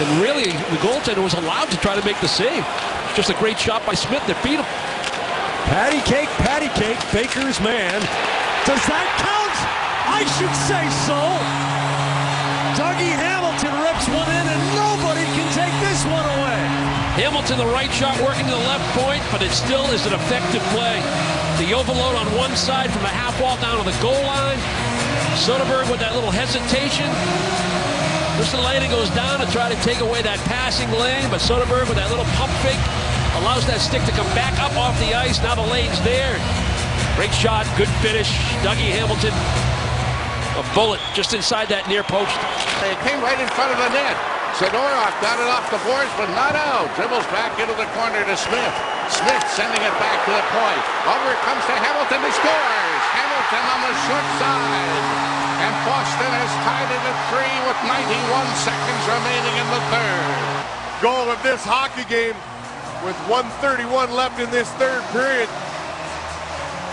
And really, the goaltender was allowed to try to make the save. Just a great shot by Smith that beat him. Patty cake, patty cake, Baker's man. Does that count? I should say so. Dougie Hamilton rips one in, and nobody can take this one away. Hamilton, the right shot, working to the left point, but it still is an effective play. The overload on one side from the half wall down to the goal line. Soderberg with that little hesitation. Ristolainen goes down to try to take away that passing lane, but Soderberg with that little pump fake allows that stick to come back up off the ice. Now the lane's there. Great shot, good finish. Dougie Hamilton, a bullet just inside that near post. It came right in front of the net. Zadorov got it off the boards, but not out. Dribbles back into the corner to Smith. Smith sending it back to the point. Over it comes to Hamilton. He scores. Hamilton on the short side. Tied it at three with 91 seconds remaining in the third. Goal of this hockey game with 131 left in this third period.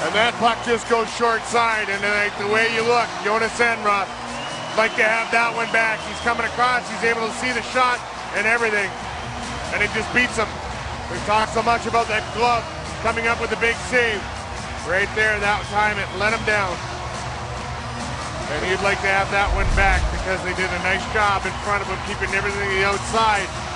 And that puck just goes short side. And the way you look, Jonas Enroth like to have that one back. He's coming across. He's able to see the shot and everything. And it just beats him. We've talked so much about that glove coming up with a big save. Right there, that time it let him down. And he'd like to have that one back because they did a nice job in front of him, keeping everything the outside.